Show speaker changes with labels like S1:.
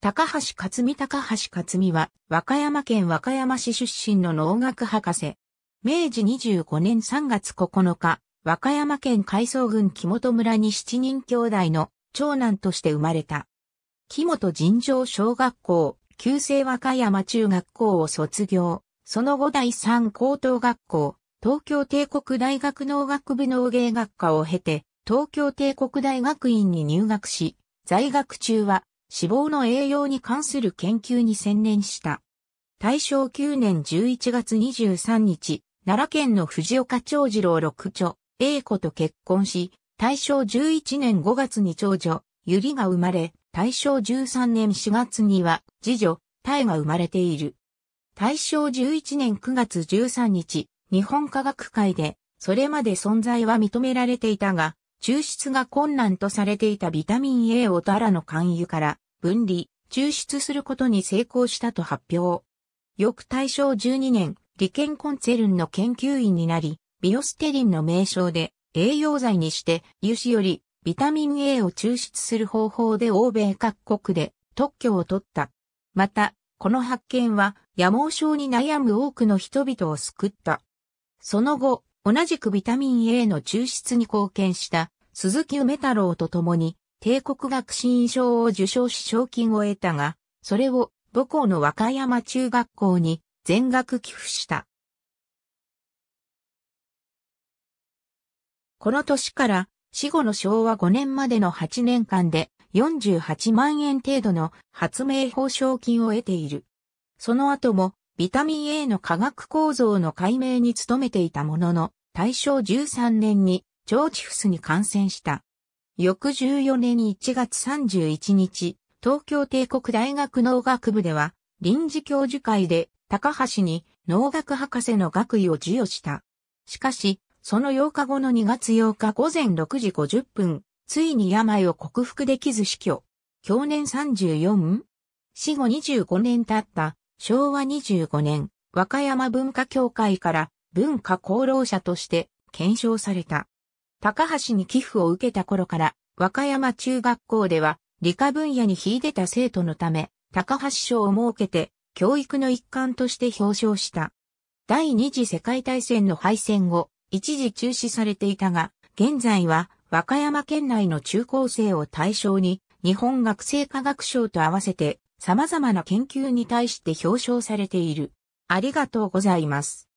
S1: 高橋克美高橋克美は、和歌山県和歌山市出身の農学博士。明治25年3月9日、和歌山県海藻郡木本村に七人兄弟の長男として生まれた。木本尋常小学校、旧制和歌山中学校を卒業。その後第三高等学校、東京帝国大学農学部農芸学科を経て、東京帝国大学院に入学し、在学中は脂肪の栄養に関する研究に専念した。大正9年11月23日、奈良県の藤岡長次郎六女、英子と結婚し、大正11年5月に長女、ゆりが生まれ、大正13年4月には、次女、タイが生まれている。大正11年9月13日、日本科学会で、それまで存在は認められていたが、抽出が困難とされていたビタミン A をダラの肝油から分離、抽出することに成功したと発表。翌大正12年、リケンコンツェルンの研究員になり、ビオステリンの名称で栄養剤にして油脂よりビタミン A を抽出する方法で欧米各国で特許を取った。また、この発見は野毛症に悩む多くの人々を救った。その後、同じくビタミン A の抽出に貢献した鈴木梅太郎と共に帝国学信賞を受賞し賞金を得たが、それを母校の和歌山中学校に全額寄付した。この年から死後の昭和5年までの8年間で48万円程度の発明報奨金を得ている。その後もビタミン A の化学構造の解明に努めていたものの、大正13年に腸チフスに感染した。翌14年1月31日、東京帝国大学農学部では臨時教授会で高橋に農学博士の学位を授与した。しかし、その8日後の2月8日午前6時50分、ついに病を克服できず死去。去年 34? 死後25年経った昭和25年、和歌山文化協会から文化功労者として検証された。高橋に寄付を受けた頃から、和歌山中学校では理科分野に秀でた生徒のため、高橋賞を設けて、教育の一環として表彰した。第二次世界大戦の敗戦後、一時中止されていたが、現在は和歌山県内の中高生を対象に、日本学生科学賞と合わせて様々な研究に対して表彰されている。ありがとうございます。